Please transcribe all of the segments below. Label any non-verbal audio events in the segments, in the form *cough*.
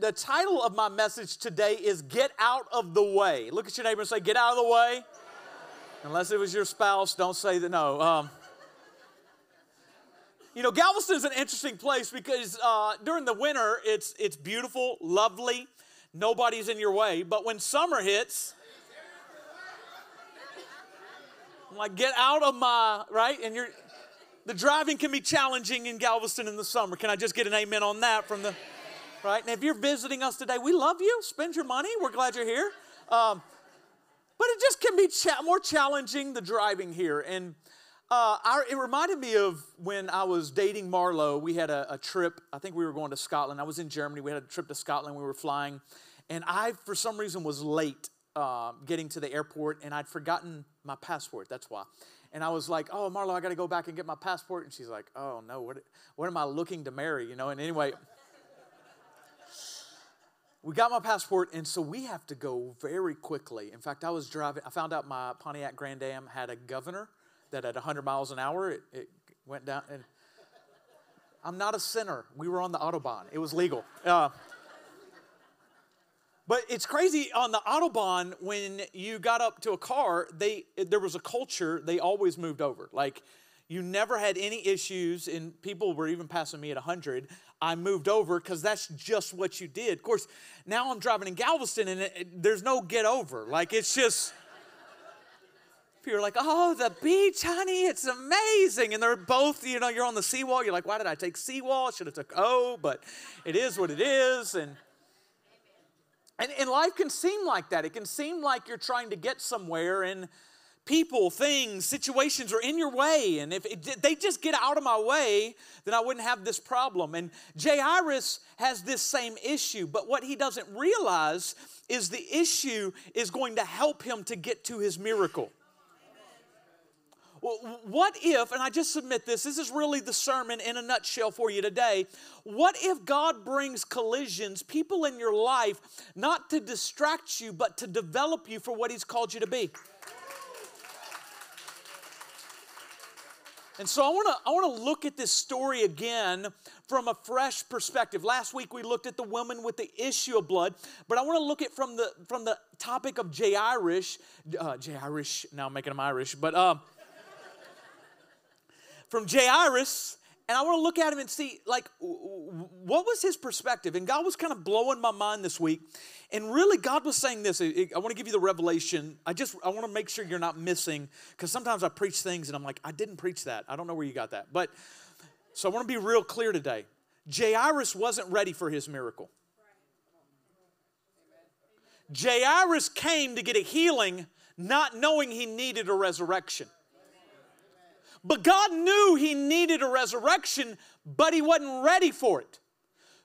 The title of my message today is Get Out of the Way. Look at your neighbor and say, Get out of the way. Unless it was your spouse, don't say that. No. Um, you know, Galveston is an interesting place because uh, during the winter, it's, it's beautiful, lovely, nobody's in your way. But when summer hits, I'm like, get out of my, right? And you're, the driving can be challenging in Galveston in the summer. Can I just get an amen on that from the right? And if you're visiting us today, we love you. Spend your money. We're glad you're here. Um, but it just can be cha- more challenging the driving here. And uh, it reminded me of when I was dating Marlo. We had a, a, trip. I think we were going to Scotland. I was in Germany. We had a trip to Scotland. We were flying, and I, for some reason, was late uh, getting to the airport, and I'd forgotten my passport. That's why. And I was like, "Oh, Marlo, I got to go back and get my passport." And she's like, "Oh no, what? What am I looking to marry?" You know. And anyway we got my passport, and so we have to go very quickly. In fact, I was driving, I found out my Pontiac Grand Am had a governor that at 100 miles an hour, it, it went down. And I'm not a sinner. We were on the Autobahn, it was legal. Uh, but it's crazy on the Autobahn when you got up to a car, they there was a culture, they always moved over. Like you never had any issues, and people were even passing me at 100. I moved over because that's just what you did. Of course, now I'm driving in Galveston and it, it, there's no get over. Like, it's just, people are like, oh, the beach, honey, it's amazing. And they're both, you know, you're on the seawall. You're like, why did I take seawall? Should have took O, but it is what it is. And, and, and life can seem like that. It can seem like you're trying to get somewhere and people, things, situations are in your way. And if it, they just get out of my way, then I wouldn't have this problem. And Jairus has this same issue, but what he doesn't realize is the issue is going to help him to get to his miracle. What if, and I just submit this, this is really the sermon in a nutshell for you today. What if God brings collisions, people in your life, not to distract you, but to develop you for what He's called you to be? And so I want to I want to look at this story again from a fresh perspective. Last week we looked at the woman with the issue of blood, but I want to look at from the from the topic of Jairus, uh, Jairus. Now I'm making them Irish, but uh, from Jairus and I want to look at him and see, like, what was his perspective? And God was kind of blowing my mind this week. And really, God was saying this. I want to give you the revelation. I just, I want to make sure you're not missing, because sometimes I preach things and I'm like, I didn't preach that. I don't know where you got that. But, so I want to be real clear today. Jairus wasn't ready for his miracle. Jairus came to get a healing, not knowing he needed a resurrection. But God knew he needed a resurrection, but he wasn't ready for it.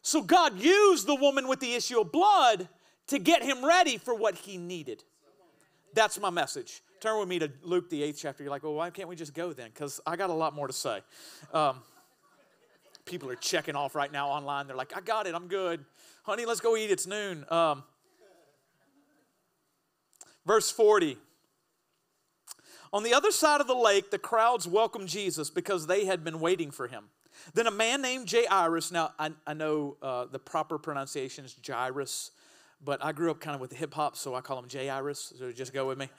So God used the woman with the issue of blood to get him ready for what he needed. That's my message. Turn with me to Luke, the eighth chapter. You're like, well, why can't we just go then? Because I got a lot more to say. Um, people are checking off right now online. They're like, I got it. I'm good. Honey, let's go eat. It's noon. Um, verse 40. On the other side of the lake, the crowds welcomed Jesus because they had been waiting for him. Then a man named Jairus, now I, I know uh, the proper pronunciation is Jairus, but I grew up kind of with hip hop, so I call him Jairus, so just go with me.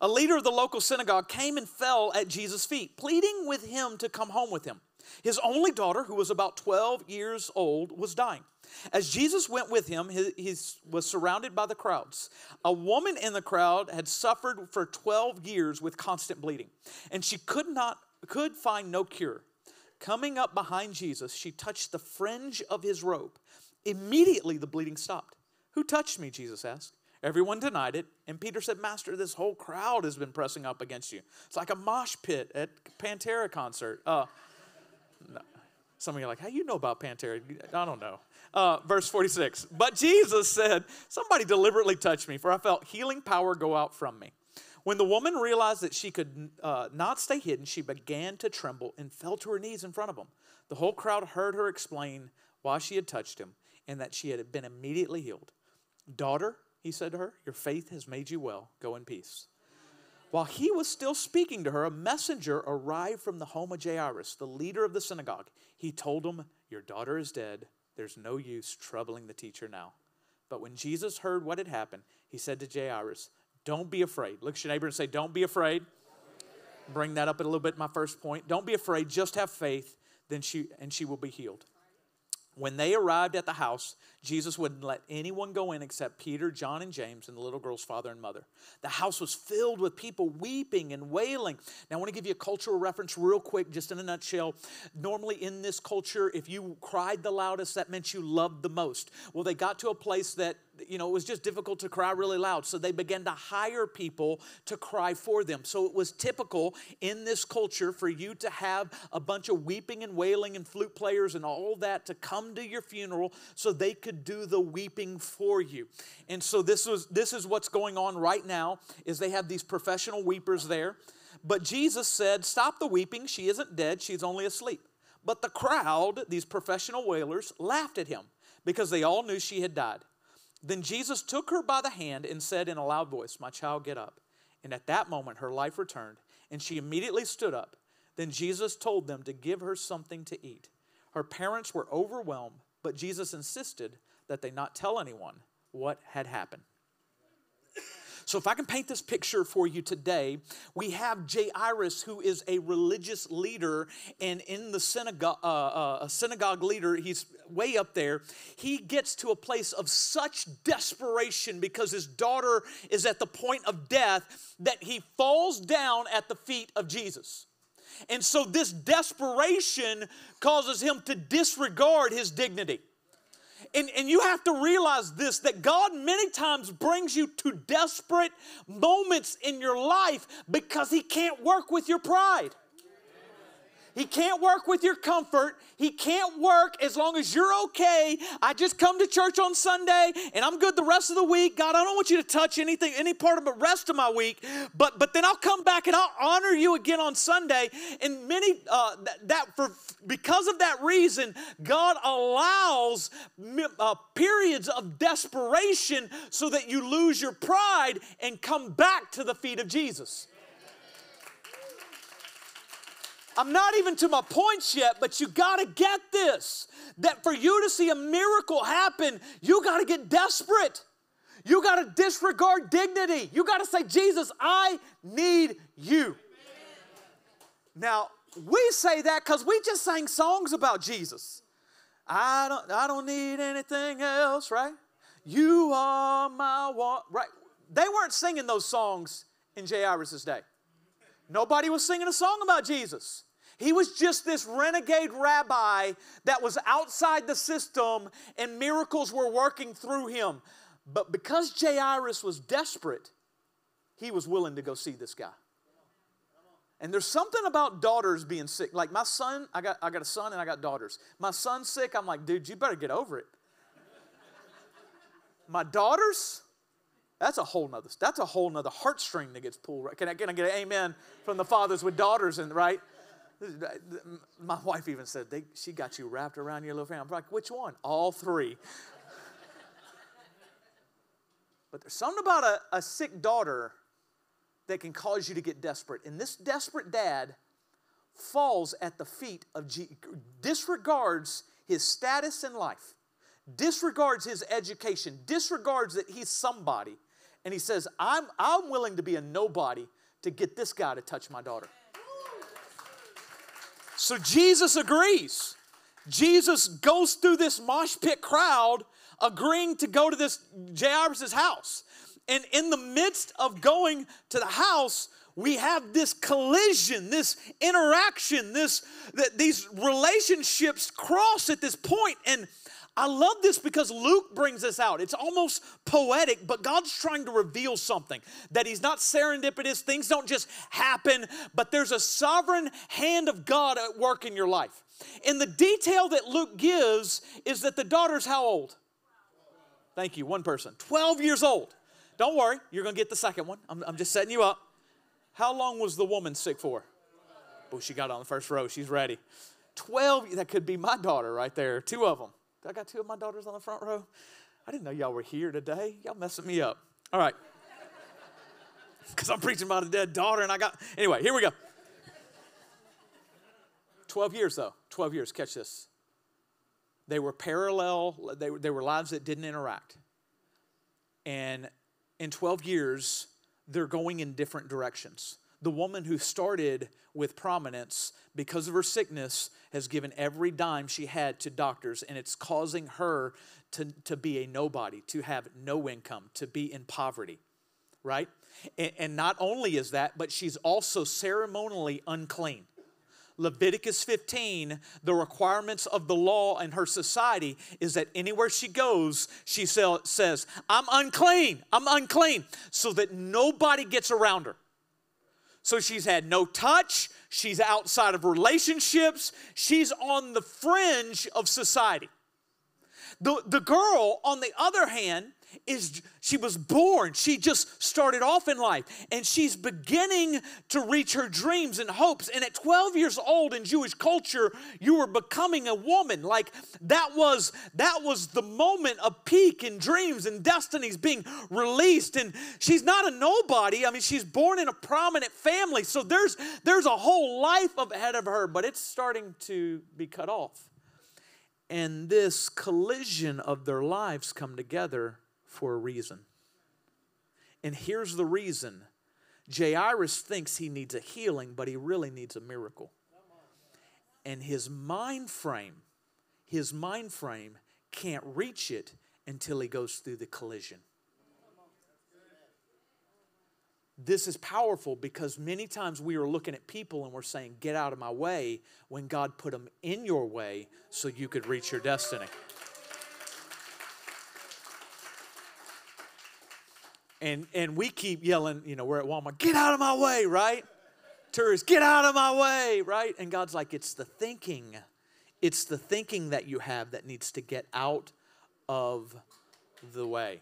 A leader of the local synagogue came and fell at Jesus' feet, pleading with him to come home with him. His only daughter, who was about 12 years old, was dying. As Jesus went with him, he, was surrounded by the crowds. A woman in the crowd had suffered for 12 years with constant bleeding, and she could not could find no cure. Coming up behind Jesus, she touched the fringe of his robe. Immediately the bleeding stopped. Who touched me? Jesus asked. Everyone denied it, and Peter said, Master, this whole crowd has been pressing up against you. It's like a mosh pit at Pantera concert. Uh, no. Some of you are like, how you know about Pantera? I don't know. Uh, verse 46. But Jesus said, Somebody deliberately touched me, for I felt healing power go out from me. When the woman realized that she could uh, not stay hidden, she began to tremble and fell to her knees in front of him. The whole crowd heard her explain why she had touched him and that she had been immediately healed. Daughter, he said to her, your faith has made you well. Go in peace. While he was still speaking to her, a messenger arrived from the home of Jairus, the leader of the synagogue. He told him, Your daughter is dead There's no use troubling the teacher now. But when Jesus heard what had happened, he said to Jairus, Don't be afraid. Look at your neighbor and say, Don't be afraid. Bring that up a little bit, my first point. Don't be afraid, just have faith, then she and she will be healed. When they arrived at the house, Jesus wouldn't let anyone go in except Peter, John, and James, and the little girl's father and mother. The house was filled with people weeping and wailing. Now, I want to give you a cultural reference real quick, just in a nutshell. Normally, in this culture, if you cried the loudest, that meant you loved the most. Well, they got to a place that you know, it was just difficult to cry really loud. So they began to hire people to cry for them. So it was typical in this culture for you to have a bunch of weeping and wailing and flute players and all that to come to your funeral so they could do the weeping for you. And so this was this is what's going on right now is they have these professional weepers there. But Jesus said, "Stop the weeping. She isn't dead. She's only asleep." But the crowd, these professional wailers, laughed at him because they all knew she had died. Then Jesus took her by the hand and said in a loud voice, My child, get up. And at that moment, her life returned, and she immediately stood up. Then Jesus told them to give her something to eat. Her parents were overwhelmed, but Jesus insisted that they not tell anyone what had happened. So, if I can paint this picture for you today, we have Jairus, who is a religious leader, and in the synagogue, uh, uh, a synagogue leader, he's way up there. He gets to a place of such desperation because his daughter is at the point of death that he falls down at the feet of Jesus. And so, this desperation causes him to disregard his dignity. And, and you have to realize this that God many times brings you to desperate moments in your life because He can't work with your pride. He can't work with your comfort. He can't work as long as you're okay. I just come to church on Sunday and I'm good the rest of the week. God, I don't want you to touch anything, any part of the rest of my week. But but then I'll come back and I'll honor you again on Sunday. And many uh, that, that for because of that reason, God allows uh, periods of desperation so that you lose your pride and come back to the feet of Jesus. I'm not even to my points yet, but you got to get this that for you to see a miracle happen, you got to get desperate. You got to disregard dignity. You got to say, Jesus, I need you. Now, we say that because we just sang songs about Jesus. I don't, I don't need anything else, right? You are my one, right? They weren't singing those songs in Jairus' day. Nobody was singing a song about Jesus. He was just this renegade rabbi that was outside the system and miracles were working through him. But because Jairus was desperate, he was willing to go see this guy. And there's something about daughters being sick. Like my son, I got, I got a son and I got daughters. My son's sick, I'm like, dude, you better get over it. my daughters, that's a whole nother, that's a whole nother heartstring that gets pulled. Can I, can I get an amen from the fathers with daughters and right? *laughs* My wife even said, she got you wrapped around your little finger. I'm like, which one? All three. *laughs* but there's something about a, a sick daughter that can cause you to get desperate. And this desperate dad falls at the feet of Jesus, disregards his status in life, disregards his education, disregards that he's somebody. And he says, I'm, I'm willing to be a nobody to get this guy to touch my daughter. So Jesus agrees. Jesus goes through this mosh pit crowd agreeing to go to this Jairus' house. And in the midst of going to the house, we have this collision, this interaction, this that these relationships cross at this point and I love this because Luke brings this out. It's almost poetic, but God's trying to reveal something that He's not serendipitous. Things don't just happen, but there's a sovereign hand of God at work in your life. And the detail that Luke gives is that the daughter's how old? Thank you, one person. 12 years old. Don't worry, you're going to get the second one. I'm, I'm just setting you up. How long was the woman sick for? Oh, she got on the first row. She's ready. 12, that could be my daughter right there, two of them. I got two of my daughters on the front row. I didn't know y'all were here today. Y'all messing me up. All right. *laughs* Because I'm preaching about a dead daughter and I got, anyway, here we go. 12 years though. 12 years. Catch this. They were parallel, they, they were lives that didn't interact. And in 12 years, they're going in different directions. The woman who started with prominence because of her sickness has given every dime she had to doctors, and it's causing her to, to be a nobody, to have no income, to be in poverty, right? And, and not only is that, but she's also ceremonially unclean. Leviticus 15, the requirements of the law in her society is that anywhere she goes, she says, I'm unclean, I'm unclean, so that nobody gets around her. So she's had no touch, she's outside of relationships, she's on the fringe of society. The, the girl, on the other hand, is she was born. She just started off in life and she's beginning to reach her dreams and hopes. And at 12 years old in jewish culture you were becoming a woman. Like that was that was the moment of peak in dreams and destinies being released. And she's not a nobody. I mean she's born in a prominent family. So there's there's a whole life ahead of her but it's starting to be cut off. And this collision of their lives come together for a reason. And here's the reason Jairus thinks he needs a healing, but he really needs a miracle. And his mind frame, his mind frame can't reach it until he goes through the collision. This is powerful because many times we are looking at people and we're saying, Get out of my way, when God put them in your way so you could reach your destiny. And, and we keep yelling, you know, we're at Walmart, get out of my way, right? Tourists, get out of my way, right? And God's like, it's the thinking. It's the thinking that you have that needs to get out of the way.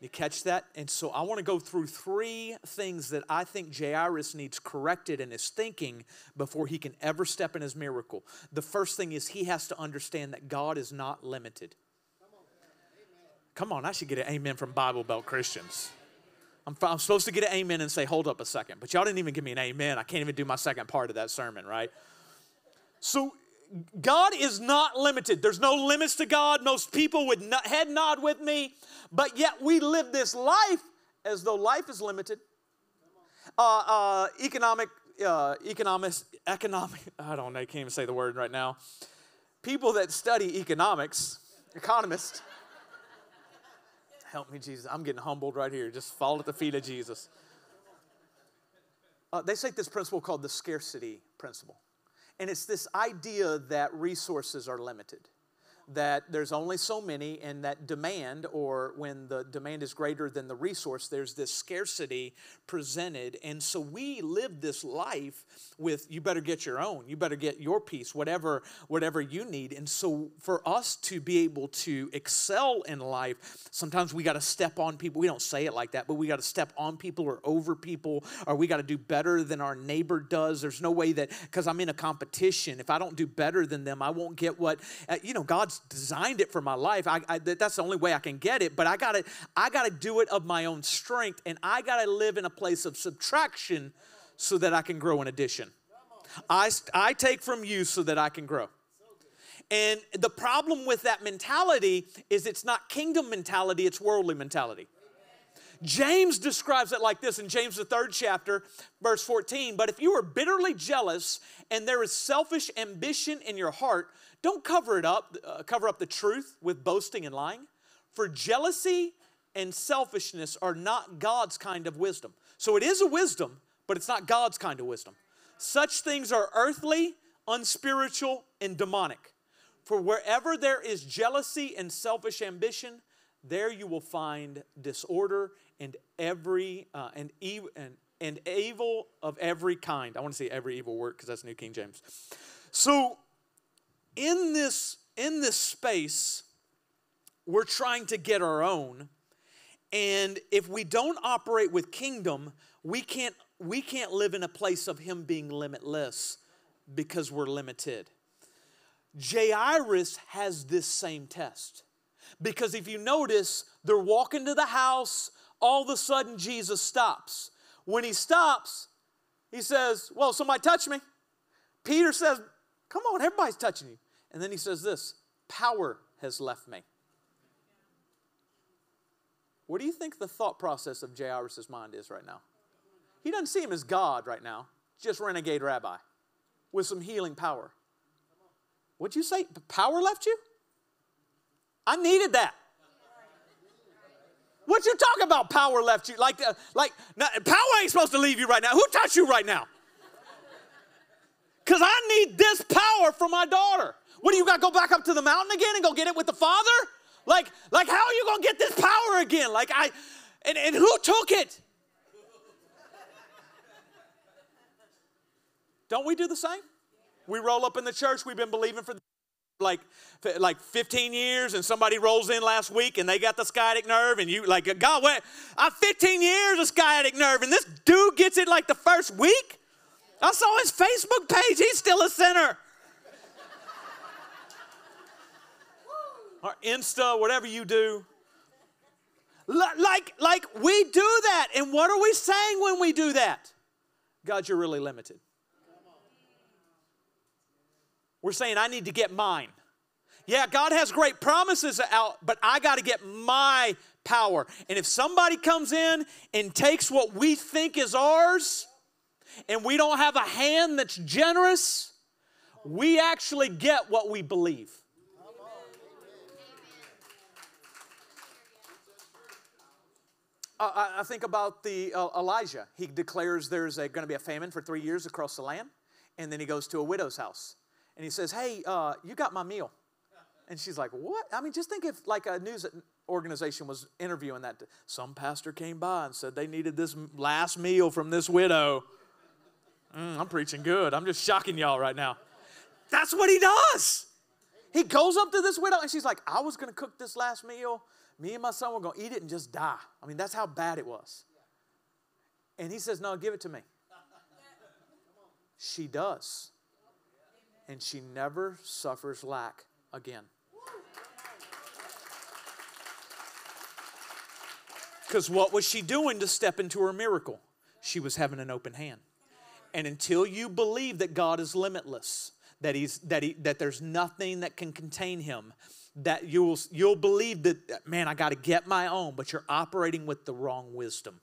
You catch that? And so I want to go through three things that I think Jairus needs corrected in his thinking before he can ever step in his miracle. The first thing is he has to understand that God is not limited. Come on, I should get an amen from Bible Belt Christians. I'm, I'm supposed to get an amen and say, hold up a second. But y'all didn't even give me an amen. I can't even do my second part of that sermon, right? So God is not limited. There's no limits to God. Most people would not, head nod with me, but yet we live this life as though life is limited. Uh, uh, economic, uh, economics, economic, *laughs* I don't know, I can't even say the word right now. People that study economics, economists, Help me, Jesus. I'm getting humbled right here. Just fall at the feet of Jesus. Uh, they take this principle called the scarcity principle. And it's this idea that resources are limited that there's only so many and that demand or when the demand is greater than the resource there's this scarcity presented. And so we live this life with you better get your own. You better get your piece whatever whatever you need. And so for us to be able to excel in life sometimes we got to step on people. We don't say it like that but we got to step on people or over people or we got to do better than our neighbor does. There's no way that because i'm in a competition if i don't do better than them i won't get what uh, you know god's designed it for my life. I, I, that's the only way I can get it. But I got to I got to do it of my own strength, and I got to live in a place of subtraction so that I can grow in addition. I I take from you so that I can grow. And the problem with that mentality is it's not kingdom mentality, it's worldly mentality. James describes it like this in James, the third chapter, verse 14. But if you are bitterly jealous and there is selfish ambition in your heart, don't cover it up, uh, cover up the truth with boasting and lying. For jealousy and selfishness are not God's kind of wisdom. So it is a wisdom, but it's not God's kind of wisdom. Such things are earthly, unspiritual, and demonic. For wherever there is jealousy and selfish ambition, there you will find disorder and every uh, and, and and evil of every kind. I want to say every evil word because that's New King James. So in this in this space we're trying to get our own. And if we don't operate with kingdom we can't we can't live in a place of him being limitless because we're limited. Jairus has this same test. Because if you notice they're walking to the house all of a sudden jesus stops. When he stops he says well somebody touch me. Peter says come on everybody's touching you and then he says this power has left me. What do you think the thought process of Jairus' mind is right now? He doesn't see him as God right now, just renegade rabbi with some healing power. What'd you say? Power left you? I needed that. What you talking about? Power left you? Like, uh, like power ain't supposed to leave you right now. Who touched you right now? Because I need this power for my daughter. What do you got? to Go back up to the mountain again and go get it with the Father? Like, like how are you gonna get this power again? Like I, and, and who took it? Don't we do the same? We roll up in the church. We've been believing for like like 15 years and somebody rolls in last week and they got the sciatic nerve and you like god what i'm 15 years of sciatic nerve and this dude gets it like the first week i saw his facebook page. He's still a sinner. Or insta whatever you do. Like like we do that. And what are we saying when we do that? God you're really limited. We're saying, I need to get mine. Yeah, God has great promises out, but I got to get my power. And if somebody comes in and takes what we think is ours, and we don't have a hand that's generous, we actually get what we believe. I think about the uh, Elijah. He declares there's going to be a famine for three years across the land, and then he goes to a widow's house and he says, Hey, uh, you got my meal. And she's like, What? I mean, just think if like a news organization was interviewing that. Some pastor came by and said they needed this last meal from this widow. Mm, I'm preaching good. I'm just shocking y'all right now. That's what he does. He goes up to this widow and she's like, I was going to cook this last meal. Me and my son were going to eat it and just die. I mean, that's how bad it was. And he says, No, give it to me. She does and she never suffers lack again. Because what was she doing to step into her miracle? She was having an open hand. And until you believe that God is limitless, that, he's, that, he, that there's nothing that can contain him, that you'll, you'll believe that, man, I got to get my own, but you're operating with the wrong wisdom.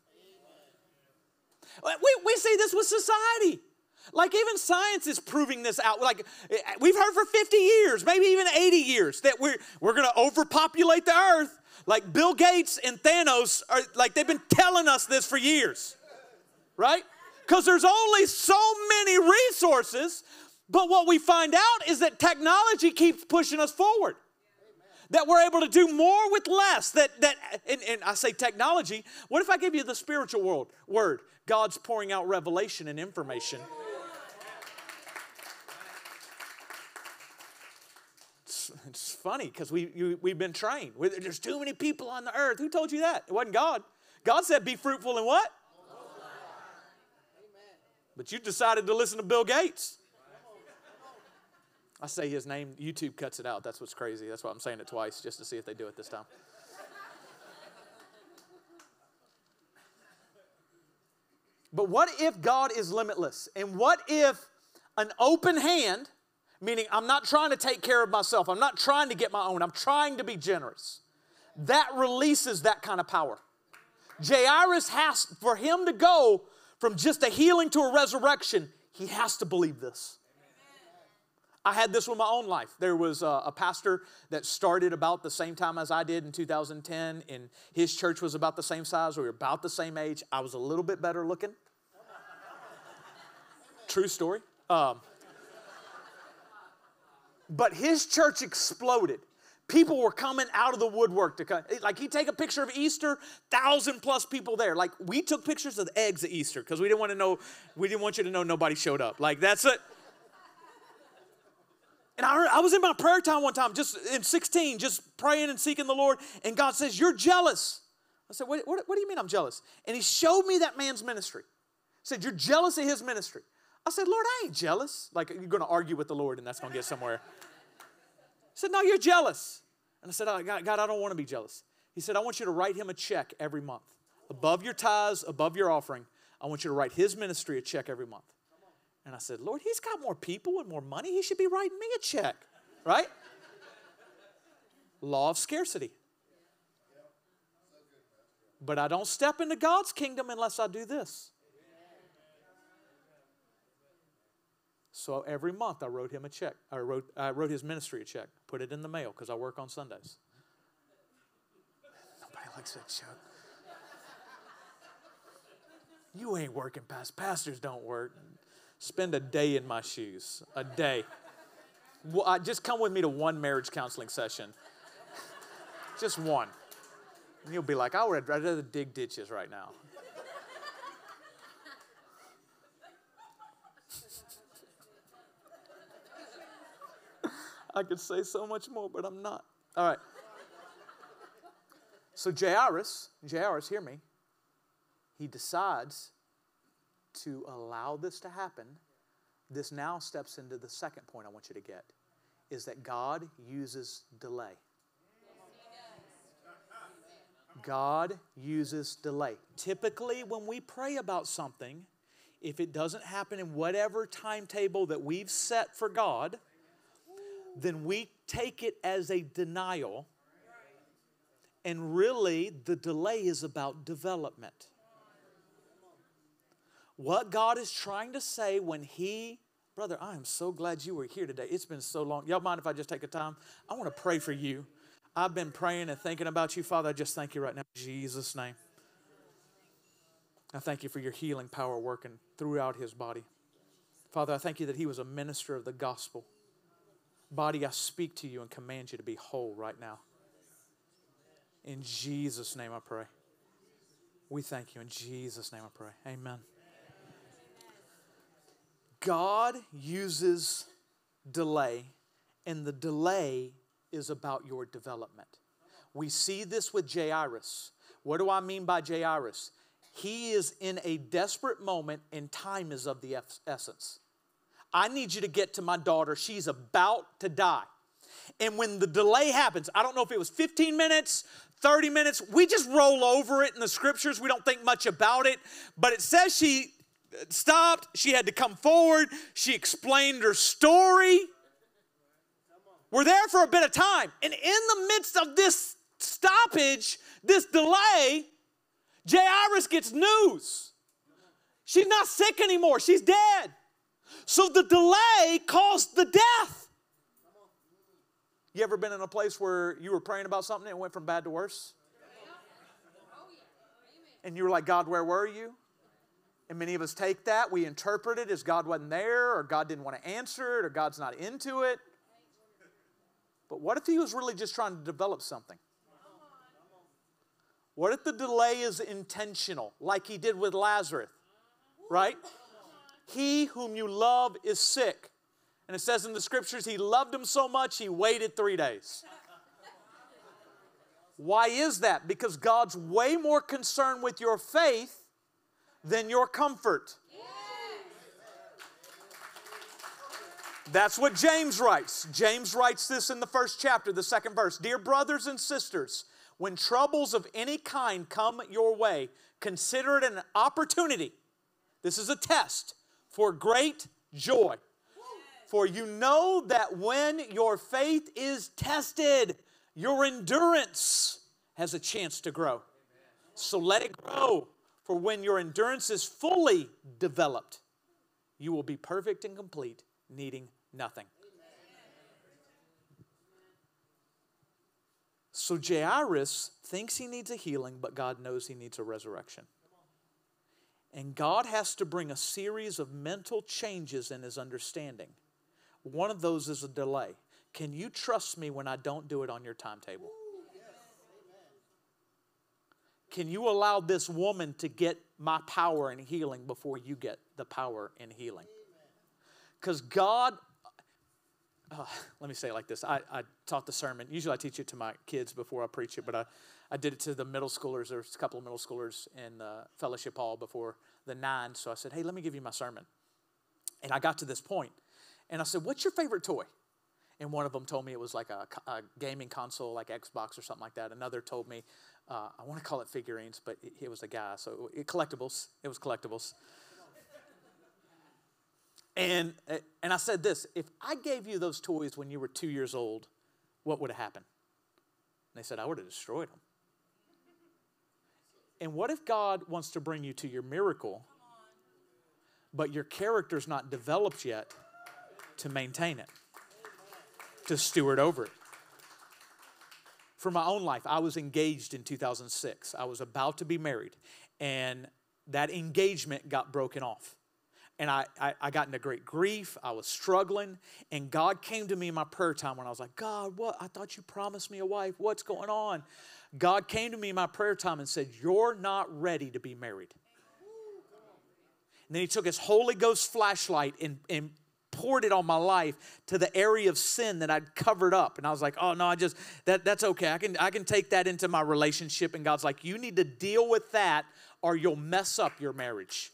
We, we see this with society. Like even science is proving this out. Like eh, we've heard for 50 years, maybe even 80 years, that we're we're gonna overpopulate the earth. Like Bill Gates and Thanos are like they've been telling us this for years. Right? Because there's only so many resources, but what we find out is that technology keeps pushing us forward that we're able to do more with less that that and, and, i say technology what if i give you the spiritual world word god's pouring out revelation and information it's funny because we, you, we've been trained. There's too many people on the earth. Who told you that? It wasn't God. God said, be fruitful and what? But you decided to listen to Bill Gates. I say his name, YouTube cuts it out. That's what's crazy. That's why I'm saying it twice, just to see if they do it this time. But what if God is limitless? And what if an open hand meaning I'm not trying to take care of myself, I'm not trying to get my own, I'm trying to be generous. That releases that kind of power. Jairus has, for him to go from just a healing to a resurrection, he has to believe this. I had this with my own life. There was a, a, pastor that started about the same time as I did in 2010, and his church was about the same size. We were about the same age. I was a little bit better looking. True story. Um, but his church exploded. People were coming out of the woodwork to come. Like he'd take a picture of Easter, thousand plus people there. Like we took pictures of eggs at Easter because we didn't want to know, we didn't want you to know nobody showed up. Like that's it. And I, heard, I was in my prayer time one time, just in 16, just praying and seeking the Lord, and God says, You're jealous. I said, what, what, what do you mean I'm jealous? And he showed me that man's ministry. He said, You're jealous of his ministry. I said, Lord, I ain't jealous. Like you're going to argue with the Lord and that's going to get somewhere. Said, No, you're jealous. And I said, oh, God, God, I don't want to be jealous. He said, I want you to write him a check every month. Above your tithes, above your offering, I want you to write his ministry a check every month. And I said, Lord, he's got more people and more money. He should be writing me a check, right? Law of scarcity. But I don't step into God's kingdom unless I do this. So every month I wrote him a check. I wrote, I wrote his ministry a check, put it in the mail because I work on Sundays. Nobody likes that check. You ain't working past. Pastors don't work. Spend a day in my shoes. A day. Well, I, just come with me to one marriage counseling session. just one. And you'll be like, I would rather dig ditches right now. I could say so much more, but I'm not. All right. So Jairus, Jairus, hear me. He decides to allow this to happen. This now steps into the second point I want you to get is that God uses delay. God uses delay. Typically, when we pray about something, if it doesn't happen in whatever timetable that we've set for God, then we take it as a denial. And really, the delay is about development. What God is trying to say when He, brother, I am so glad you were here today. It's been so long. Y'all mind if I just take a time? I want to pray for you. I've been praying and thinking about you, Father. I just thank you right now in Jesus' name. I thank you for your healing power working throughout his body. Father, I thank you that he was a minister of the gospel. Body, I speak to you and command you to be whole right now. In Jesus' name I pray. We thank you. In Jesus' name I pray. Amen. God uses delay, and the delay is about your development. We see this with Jairus. What do I mean by Jairus? He is in a desperate moment, and time is of the essence. I need you to get to my daughter. She's about to die. And when the delay happens, I don't know if it was 15 minutes, 30 minutes, we just roll over it in the scriptures. We don't think much about it. But it says she stopped, she had to come forward, she explained her story. We're there for a bit of time. And in the midst of this stoppage, this delay, Jairus gets news. She's not sick anymore, she's dead. So the delay caused the death. You ever been in a place where you were praying about something and it went from bad to worse? And you were like, God, where were you? And many of us take that, we interpret it as God wasn't there, or God didn't want to answer it, or God's not into it. But what if He was really just trying to develop something? What if the delay is intentional, like He did with Lazarus, right? He whom you love is sick. And it says in the scriptures, He loved him so much, He waited three days. Why is that? Because God's way more concerned with your faith than your comfort. That's what James writes. James writes this in the first chapter, the second verse. Dear brothers and sisters, when troubles of any kind come your way, consider it an opportunity. This is a test for great joy. For you know that when your faith is tested, your endurance has a chance to grow. So let it grow. For when your endurance is fully developed, you will be perfect and complete, needing nothing. So Jairus thinks he needs a healing, but God knows he needs a resurrection. And God has to bring a series of mental changes in his understanding. One of those is a delay. Can you trust me when I don't do it on your timetable? Can you allow this woman to get my power and healing before you get the power and healing? Because God, uh, let me say it like this I, I taught the sermon. Usually I teach it to my kids before I preach it, but I, I did it to the middle schoolers. There's a couple of middle schoolers in the Fellowship Hall before the nine. So I said, hey, let me give you my sermon. And I got to this point, and I said, what's your favorite toy? And one of them told me it was like a, a gaming console, like Xbox or something like that. Another told me uh, I want to call it figurines, but it, it was a guy, so it, collectibles. It was collectibles. And, uh, and I said this if I gave you those toys when you were two years old, what would have happened? they said, I would have destroyed them. And what if God wants to bring you to your miracle, but your character's not developed yet to maintain it, to steward over it? For my own life, I was engaged in 2006. I was about to be married, and that engagement got broken off. And I, I, I, got into great grief. I was struggling. And God came to me in my prayer time when I was like, God, what? I thought you promised me a wife. What's going on? God came to me in my prayer time and said, You're not ready to be married. And then He took His Holy Ghost flashlight and, and poured it on my life to the area of sin that I'd covered up. And I was like, oh no, I just that that's okay. I can I can take that into my relationship. And God's like, you need to deal with that or you'll mess up your marriage.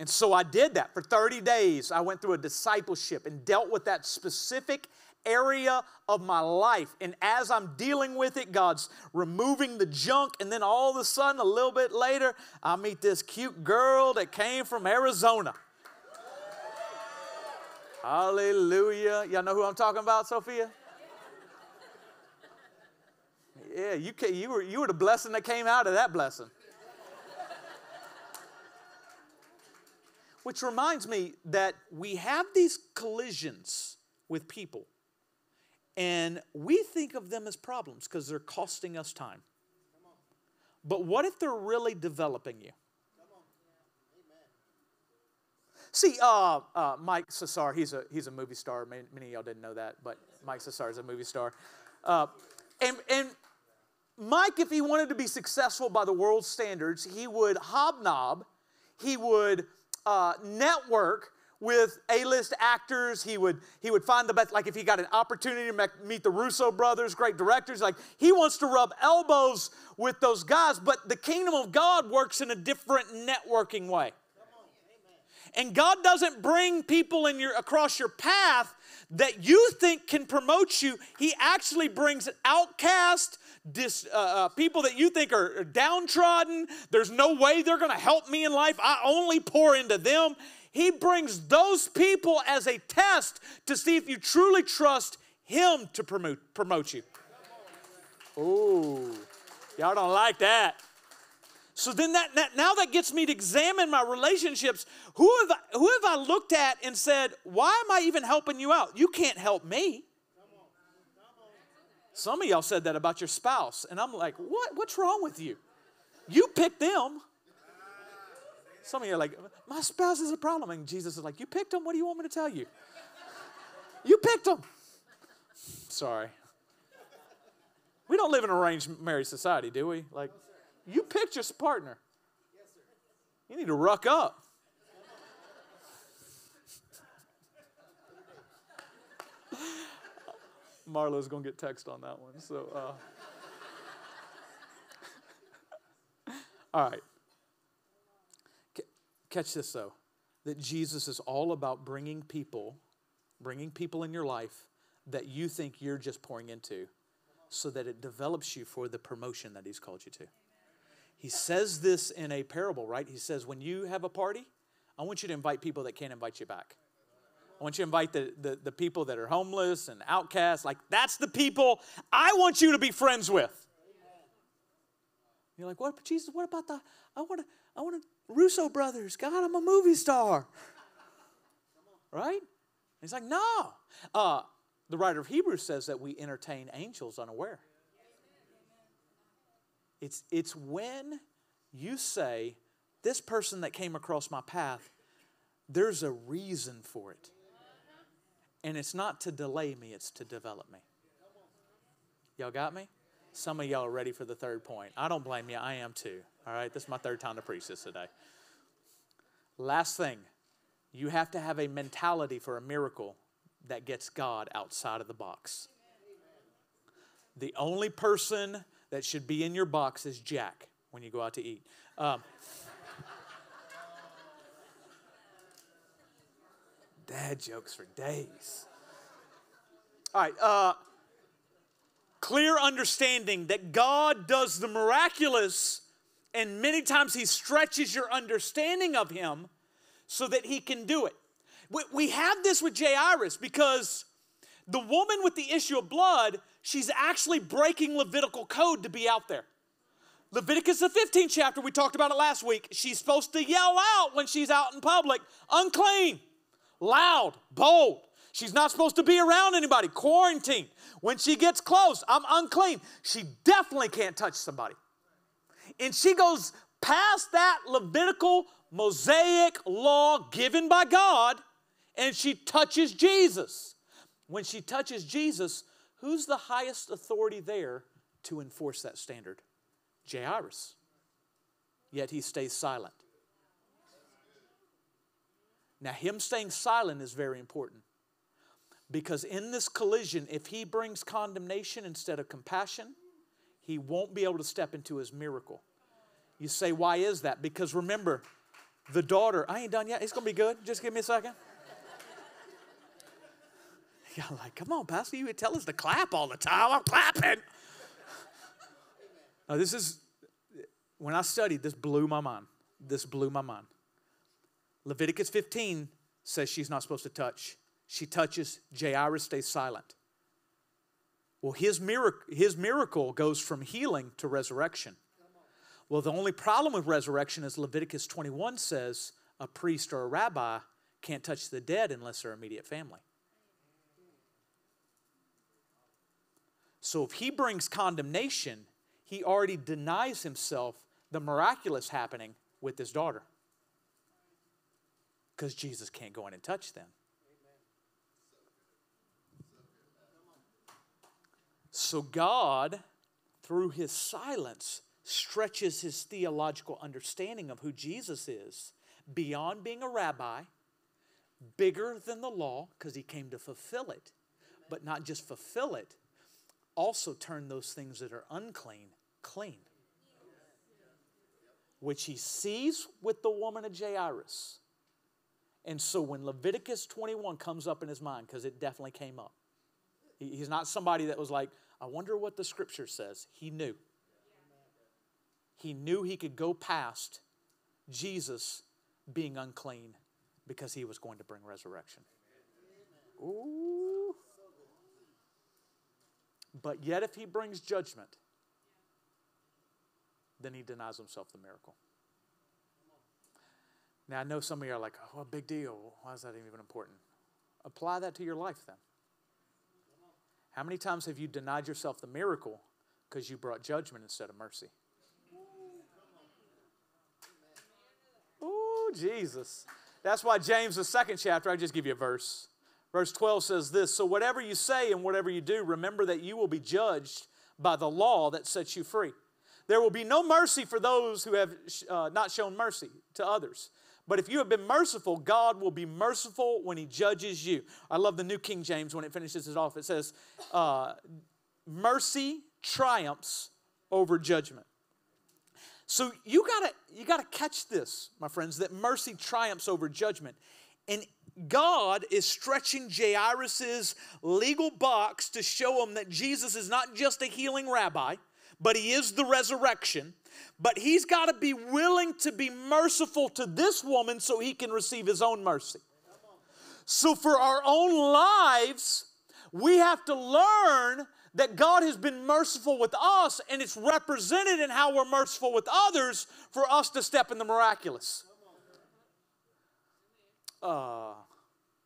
And so I did that for 30 days. I went through a discipleship and dealt with that specific area of my life. And as I'm dealing with it, God's removing the junk. And then all of a sudden, a little bit later, I meet this cute girl that came from Arizona. Hallelujah. Y'all know who I'm talking about, Sophia? Yeah, you, you, were, you were the blessing that came out of that blessing. Which reminds me that we have these collisions with people, and we think of them as problems because they're costing us time. But what if they're really developing you? See, uh, uh, Mike Cesar, he's a, he's a movie star. Many, many, of y'all didn't know that, but Mike Cesar is a movie star. Uh, and, and Mike, if he wanted to be successful by the world's standards, he would hobnob, he would uh, network with A-list actors. He would he would find the best. Like if he got an opportunity to meet the Russo brothers, great directors. Like he wants to rub elbows with those guys. But the kingdom of God works in a different networking way. And God doesn't bring people in your across your path that you think can promote you. He actually brings outcast, dis, uh, uh, people that you think are downtrodden. There's no way they're going to help me in life. I only pour into them. He brings those people as a test to see if you truly trust Him to promote, promote you. Ooh, y'all don't like that. So then that, that, now that gets me to examine my relationships. Who have, I, who have I looked at and said, why am I even helping you out? You can't help me. Some of y'all said that about your spouse, and I'm like, what? What's wrong with you? You picked them. Some of you are like, my spouse is a problem. And Jesus is like, you picked them? What do you want me to tell you? You picked them. Sorry. We don't live in an arranged marriage society, do we? Like, you picked your partner. You need to ruck up. Marlo's going to get text on that one. So, uh. all right. C- catch this though that Jesus is all about bringing people, bringing people in your life that you think you're just pouring into so that it develops you for the promotion that He's called you to. He says this in a parable, right? He says, when you have a party, I want you to invite people that can't invite you back. I want you to invite the, the, the people that are homeless and outcasts. Like, that's the people I want you to be friends with. You're like, what, Jesus, what about the, I want to, I want to, Russo brothers, God, I'm a movie star. Right? He's like, no. Uh, the writer of Hebrews says that we entertain angels unaware. It's, it's when you say, This person that came across my path, there's a reason for it. And it's not to delay me, it's to develop me. Y'all got me? Some of y'all are ready for the third point. I don't blame you, I am too. All right, this is my third time to preach this today. Last thing, you have to have a mentality for a miracle that gets God outside of the box. The only person that should be in your box is Jack when you go out to eat. Um, dad jokes for days. All right. Uh, clear understanding that God does the miraculous And many times he stretches your understanding of him so that he can do it. We have this with Jairus because the woman with the issue of blood, she's actually breaking Levitical code to be out there. Leviticus, the 15th chapter, we talked about it last week. She's supposed to yell out when she's out in public, unclean, loud, bold. She's not supposed to be around anybody, quarantine. When she gets close, I'm unclean. She definitely can't touch somebody. And she goes past that Levitical Mosaic law given by God and she touches Jesus. When she touches Jesus, who's the highest authority there to enforce that standard? Jairus. Yet he stays silent. Now, him staying silent is very important because in this collision, if he brings condemnation instead of compassion, he won't be able to step into his miracle. You say, why is that? Because remember, the daughter, I ain't done yet. It's going to be good. Just give me a second. You're like, come on, Pastor, you would tell us to clap all the time. I'm clapping. Now, this is, when I studied, this blew my mind. This blew my mind. Leviticus 15 says she's not supposed to touch. She touches, Jairus stays silent. Well, his miracle, his miracle goes from healing to resurrection. Well, the only problem with resurrection is Leviticus 21 says a priest or a rabbi can't touch the dead unless they're immediate family. So if he brings condemnation, he already denies himself the miraculous happening with his daughter. Because Jesus can't go in and touch them. So God, through his silence, stretches his theological understanding of who Jesus is beyond being a rabbi, bigger than the law, because he came to fulfill it, but not just fulfill it, also turn those things that are unclean clean. Which he sees with the woman of Jairus. And so when Leviticus 21 comes up in his mind, because it definitely came up, he's not somebody that was like, I wonder what the scripture says. He knew. He knew he could go past Jesus being unclean because he was going to bring resurrection. Ooh. But yet, if he brings judgment, then he denies himself the miracle. Now, I know some of you are like, oh, big deal. Why is that even important? Apply that to your life then. How many times have you denied yourself the miracle because you brought judgment instead of mercy? Oh, Jesus. That's why James, the second chapter, I just give you a verse. Verse 12 says this So whatever you say and whatever you do, remember that you will be judged by the law that sets you free. There will be no mercy for those who have uh, not shown mercy to others. But if you have been merciful, God will be merciful when He judges you. I love the New King James when it finishes it off. It says, uh, Mercy triumphs over judgment. So you gotta you gotta catch this, my friends, that mercy triumphs over judgment. And God is stretching Jairus's legal box to show him that Jesus is not just a healing rabbi, but he is the resurrection. But he's got to be willing to be merciful to this woman so he can receive his own mercy. So, for our own lives, we have to learn that God has been merciful with us, and it's represented in how we're merciful with others for us to step in the miraculous. Uh,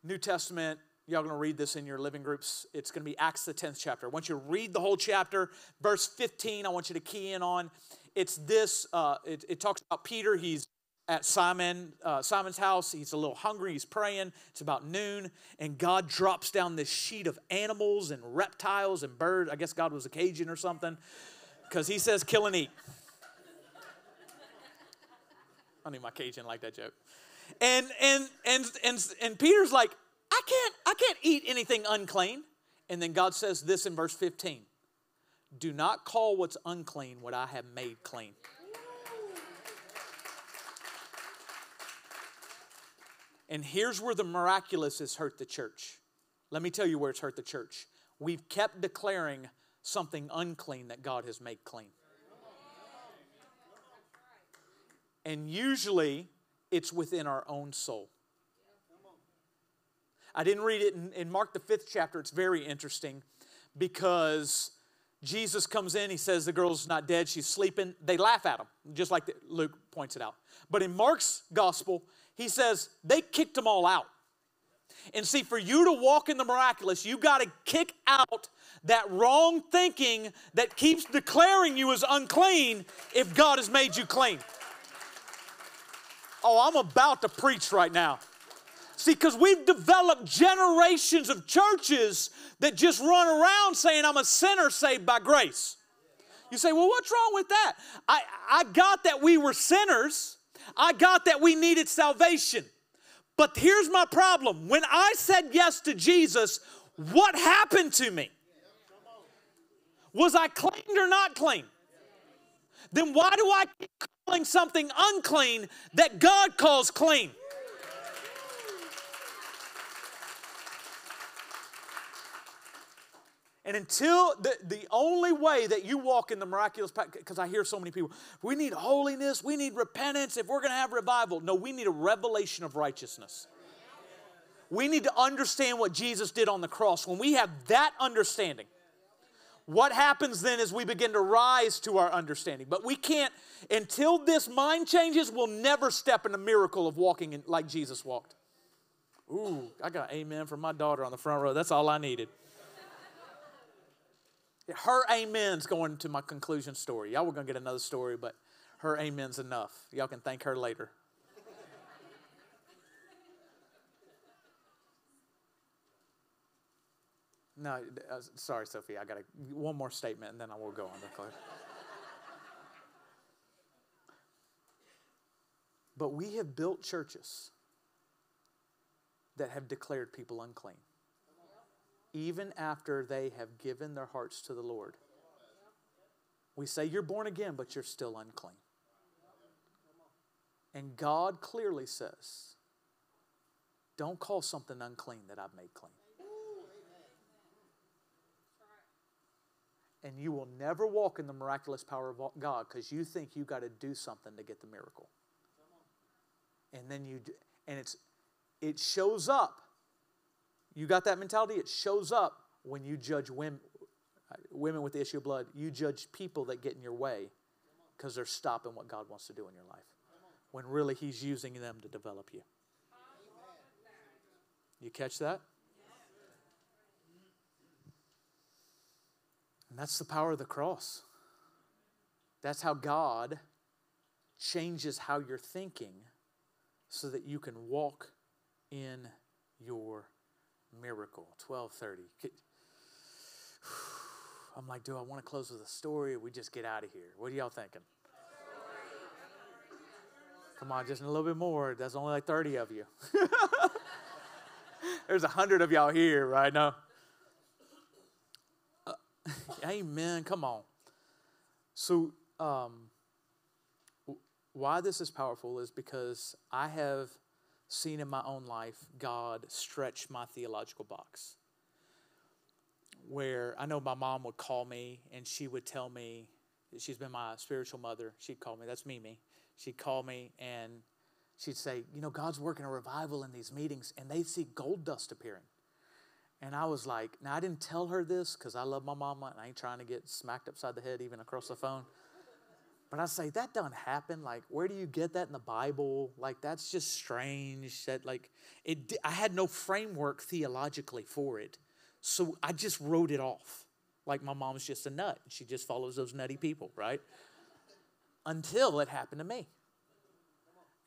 New Testament, y'all gonna read this in your living groups. It's gonna be Acts the 10th chapter. I want you to read the whole chapter. Verse 15, I want you to key in on. It's this, uh, it, it, talks about Peter. He's at Simon, uh, Simon's house. He's a little hungry. He's praying. It's about noon, and God drops down this sheet of animals and reptiles and birds. I guess God was a Cajun or something, because he says, kill and eat. *laughs* I need my Cajun like that joke. And and and and and Peter's like, I can't I can't eat anything unclean. And then God says this in verse 15. Do not call what's unclean what I have made clean. And here's where the miraculous has hurt the church. Let me tell you where it's hurt the church. We've kept declaring something unclean that God has made clean. And usually it's within our own soul. I didn't read it in, in Mark, the fifth chapter. It's very interesting because Jesus comes in, he says the girl's not dead, she's sleeping. They laugh at him, just like Luke points it out. But in Mark's gospel, he says they kicked them all out. And see, for you to walk in the miraculous, you got to kick out that wrong thinking that keeps declaring you as unclean if God has made you clean. Oh, I'm about to preach right now. See, because we've developed generations of churches that just run around saying, I'm a sinner saved by grace. You say, well, what's wrong with that? I, I got that we were sinners, I got that we needed salvation. But here's my problem when I said yes to Jesus, what happened to me? Was I cleaned or not clean? Then why do I keep calling something unclean that God calls clean? And until the, the only way that you walk in the miraculous path, because I hear so many people, we need holiness, we need repentance if we're going to have revival. No, we need a revelation of righteousness. We need to understand what Jesus did on the cross. When we have that understanding, what happens then is we begin to rise to our understanding. But we can't, until this mind changes, we'll never step in the miracle of walking in, like Jesus walked. Ooh, I got amen from my daughter on the front row. That's all I needed. Her amen's going to my conclusion story. Y'all were going to get another story, but her amen's enough. Y'all can thank her later. No, uh, sorry, Sophie. I got one more statement and then I will go on but we have built churches that have declared people unclean even after they have given their hearts to the Lord. We say you're born again, but you're still unclean. And God clearly says, don't call something unclean that I've made clean. And you will never walk in the miraculous power of God because you think you got to do something to get the miracle. And then you, do, and it's, it shows up you got that mentality? It shows up when you judge women, uh, women with the issue of blood. You judge people that get in your way because they're stopping what God wants to do in your life. When really He's using them to develop you. You catch that? And that's the power of the cross. That's how God changes how you're thinking so that you can walk in your miracle. 1230 *sighs* i'm like do i want to close with a story or we just get out of here? What are y'all thinking? Come on just a little bit more. That's only like 30 of you. *laughs* There's a hundred of y'all here right now amen come on so um, why this is powerful is because i have seen in my own life God stretch my theological box. Where I know my mom would call me and she would tell me, she's been my spiritual mother. She'd call me, that's Mimi. She'd call me and she'd say, You know, God's working a revival in these meetings, and they see gold dust appearing. And I was like, Now, I didn't tell her this because I love my mama and I ain't trying to get smacked upside the head even across the phone. But I say that doesn't happen. Like, where do you get that in the Bible? Like, that's just strange. That like it. I had no framework theologically for it, so I just wrote it off. Like my mom's just a nut. She just follows those nutty people, right? Until it happened to me.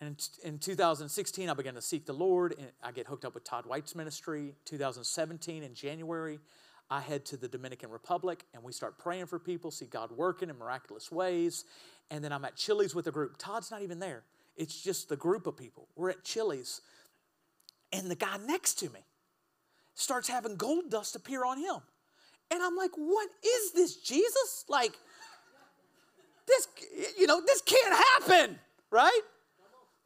And in 2016, I began to seek the Lord, and I get hooked up with Todd White's ministry. 2017, in January, I head to the Dominican Republic and we start praying for people, see God working in miraculous ways. And then I'm at Chili's with a group. Todd's not even there, it's just the group of people. We're at Chili's. And the guy next to me starts having gold dust appear on him. And I'm like, what is this, Jesus? Like, this, you know, this can't happen, right?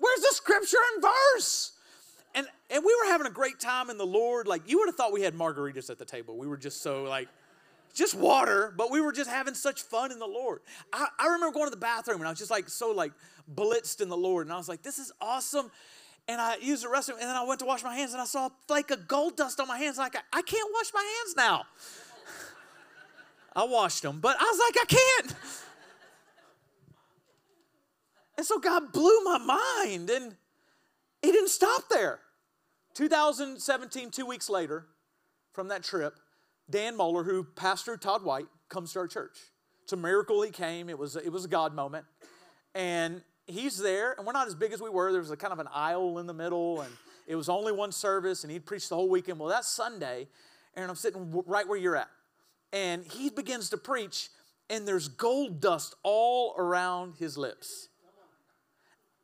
Where's the scripture and verse? And and we were having a great time in the Lord. Like you would have thought we had margaritas at the table. We were just so like just water, but we were just having such fun in the Lord. I, I remember going to the bathroom and I was just like so like blitzed in the Lord. And I was like, this is awesome. And I used the restroom and then I went to wash my hands and I saw like a gold dust on my hands. Like, I, I can't wash my hands now. *laughs* I washed them, but I was like, I can't. And so God blew my mind and He didn't stop there. 2017, two weeks later from that trip, Dan Mohler, who pastored Todd White, comes to our church. It's a miracle he came. It was, it was a God moment. And he's there, and we're not as big as we were. There was a kind of an aisle in the middle, and it was only one service, and he'd preach the whole weekend. Well, that's Sunday, and I'm sitting right where you're at. And he begins to preach, and there's gold dust all around his lips.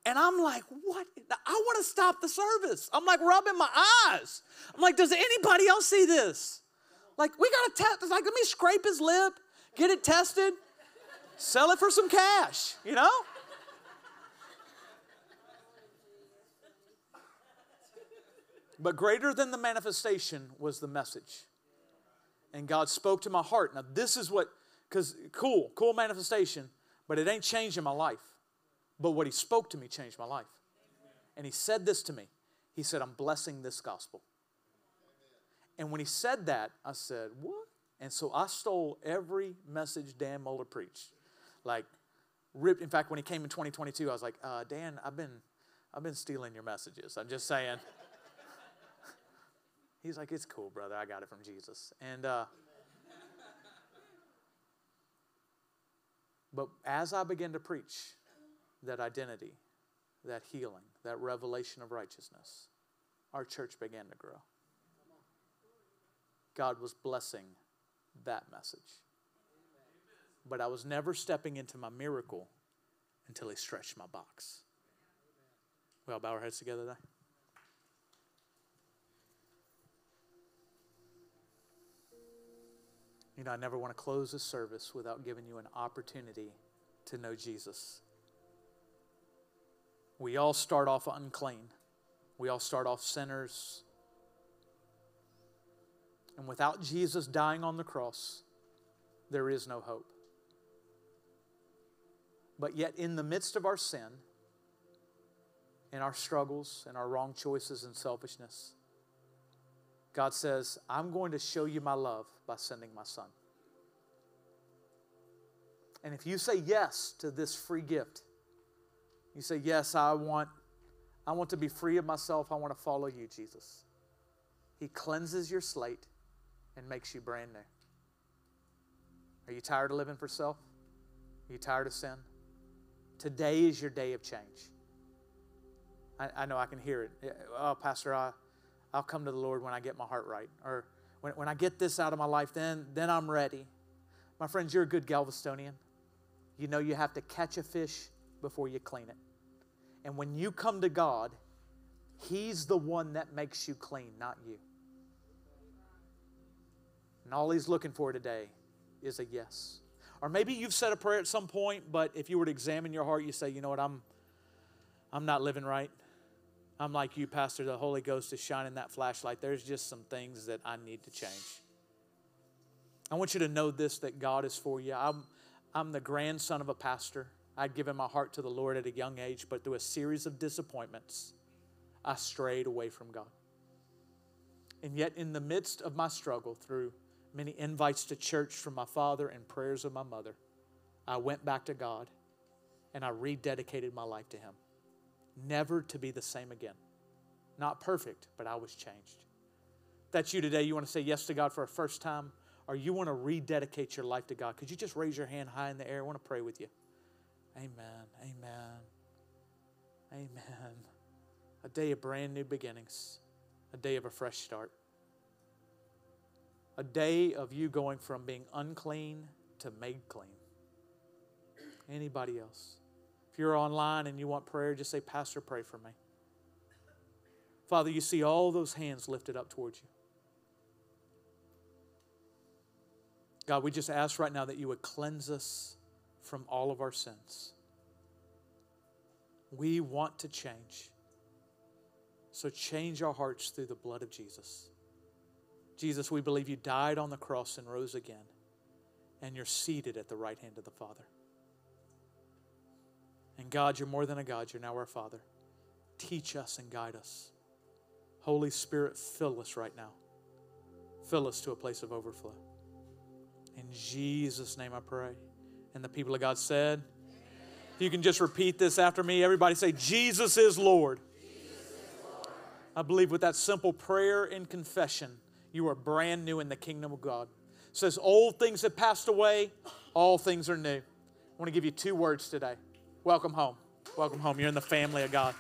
And I'm like, what? I want to stop the service. I'm like rubbing my eyes. I'm like, does anybody else see this? Like, we got to test. Like, let me scrape his lip, get it tested, sell it for some cash, you know? But greater than the manifestation was the message. And God spoke to my heart. Now, this is what, because cool, cool manifestation, but it ain't changing my life. But what He spoke to me changed my life. And He said this to me He said, I'm blessing this gospel. And when He said that, I said, What? And so I stole every message Dan Mohler preached. Like, ripped. In fact, when he came in 2022, I was like, uh, Dan, I've been, I've been stealing your messages. I'm just saying. *laughs* He's like, It's cool, brother. I got it from Jesus. And, uh, but as I began to preach that identity, that healing, that revelation of righteousness, our church began to grow. God was blessing that message. But I was never stepping into my miracle until He stretched my box. We all bow our heads together today. You know, I never want to close a service without giving you an opportunity to know Jesus. We all start off unclean, we all start off sinners. And without Jesus dying on the cross, there is no hope. But yet, in the midst of our sin, in our struggles, and our wrong choices and selfishness, God says, I'm going to show you my love by sending my son. And if you say yes to this free gift, you say, Yes, I want, I want to be free of myself. I want to follow you, Jesus. He cleanses your slate and makes you brand new. Are you tired of living for self? Are you tired of sin? Today is your day of change. I, I know I can hear it. Oh, Pastor, I, I'll come to the Lord when I get my heart right. Or when, when I get this out of my life, then, then I'm ready. My friends, you're a good Galvestonian. You know you have to catch a fish before you clean it. And when you come to God, He's the one that makes you clean, not you. And all He's looking for today is a yes. Or maybe you've said a prayer at some point, but if you were to examine your heart, you say, you know what, I'm, I'm not living right. I'm like you, Pastor. The Holy Ghost is shining that flashlight. There's just some things that I need to change. I want you to know this that God is for you. I'm, I'm the grandson of a pastor. I'd given my heart to the Lord at a young age, but through a series of disappointments, I strayed away from God. And yet, in the midst of my struggle, through many invites to church from my father and prayers of my mother, I went back to God and I rededicated my life to Him never to be the same again. Not perfect, but I was changed. that's you today. You want to say yes to God for a first time, or you want to rededicate your life to God. Could you just raise your hand high in the air? I want to pray with you. Amen. Amen. Amen. A day of brand new beginnings, a day of a fresh start, a day of you going from being unclean to made clean. Anybody else? If you're online and you want prayer, just say, Pastor, pray for me. Father, you see all those hands lifted up towards you. God, we just ask right now that you would cleanse us from all of our sins. We want to change. So change our hearts through the blood of Jesus. Jesus, we believe you died on the cross and rose again. and you're seated at the right hand of the Father. And God, you're more than a God, you're now our Father. Teach us and guide us. Holy Spirit, fill us right now. Fill us to a place of overflow. In Jesus' name I pray. And the people of God said, if you can just repeat this after me, everybody say, Jesus is Lord. I believe with that simple prayer and confession, you are brand new in the kingdom of God. It says, Old things have passed away, all things are new. I want to give you two words today. Welcome home. Welcome home. You're in the family of God.